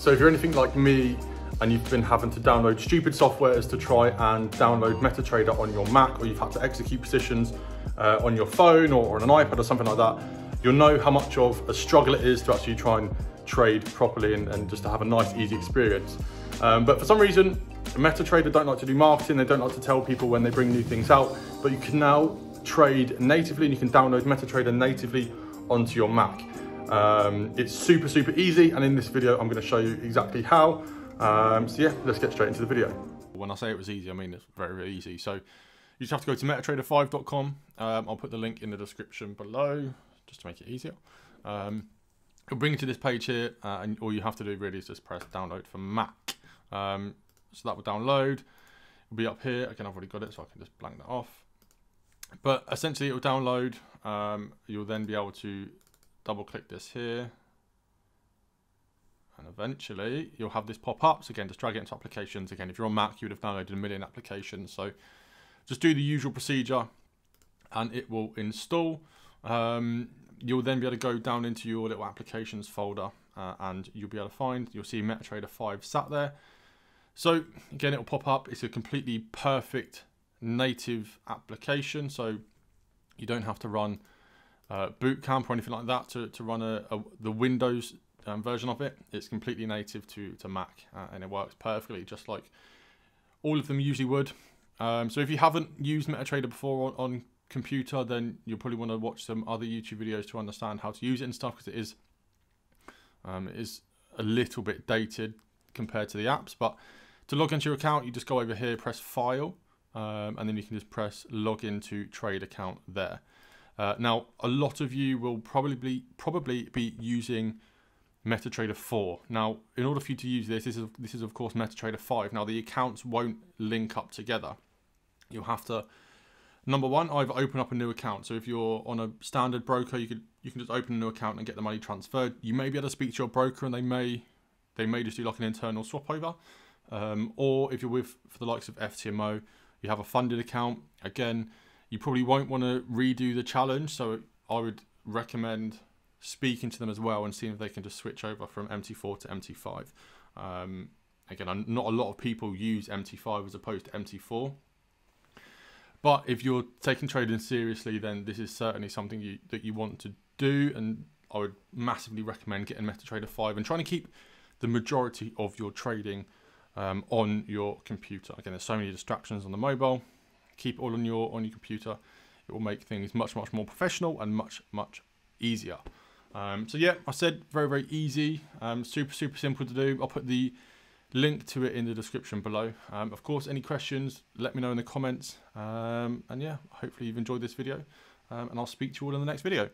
So if you're anything like me and you've been having to download stupid softwares to try and download MetaTrader on your Mac or you've had to execute positions uh, on your phone or on an iPad or something like that, you'll know how much of a struggle it is to actually try and trade properly and, and just to have a nice, easy experience. Um, but for some reason, MetaTrader don't like to do marketing, they don't like to tell people when they bring new things out, but you can now trade natively and you can download MetaTrader natively onto your Mac. Um, it's super, super easy. And in this video, I'm gonna show you exactly how. Um, so yeah, let's get straight into the video. When I say it was easy, I mean it's very, very easy. So you just have to go to metatrader5.com. Um, I'll put the link in the description below just to make it easier. Um, it'll bring you to this page here, uh, and all you have to do really is just press download for Mac. Um, so that will download. It'll be up here. Again, I've already got it, so I can just blank that off. But essentially, it will download. Um, you'll then be able to double click this here. And eventually you'll have this pop up. So again, just drag it into applications. Again, if you're on Mac, you would have downloaded a million applications. So just do the usual procedure and it will install. Um, you'll then be able to go down into your little applications folder uh, and you'll be able to find, you'll see MetaTrader 5 sat there. So again, it will pop up. It's a completely perfect native application. So you don't have to run uh, boot camp or anything like that to, to run a, a the Windows um, version of it. It's completely native to, to Mac uh, and it works perfectly just like all of them usually would. Um, so if you haven't used MetaTrader before on, on computer, then you'll probably want to watch some other YouTube videos to understand how to use it and stuff because it is um, it is a little bit dated compared to the apps. But to log into your account, you just go over here, press File, um, and then you can just press Log into Trade Account there. Uh, now, a lot of you will probably probably be using MetaTrader 4. Now, in order for you to use this, this is this is of course MetaTrader 5. Now, the accounts won't link up together. You'll have to number one, either open up a new account. So if you're on a standard broker, you could you can just open a new account and get the money transferred. You may be able to speak to your broker, and they may they may just do like an internal swap over. Um, or if you're with for the likes of FTMO, you have a funded account. Again, you probably won't want to redo the challenge. So I would recommend speaking to them as well and seeing if they can just switch over from MT4 to MT5. Um, again, not a lot of people use MT5 as opposed to MT4. But if you're taking trading seriously, then this is certainly something you, that you want to do. And I would massively recommend getting MetaTrader 5 and trying to keep the majority of your trading um, on your computer. Again, there's so many distractions on the mobile keep all on your on your computer. It will make things much much more professional and much much easier. Um, so yeah, I said very very easy, um, super super simple to do. I'll put the link to it in the description below. Um, of course, any questions, let me know in the comments. Um, and yeah, hopefully you've enjoyed this video, um, and I'll speak to you all in the next video.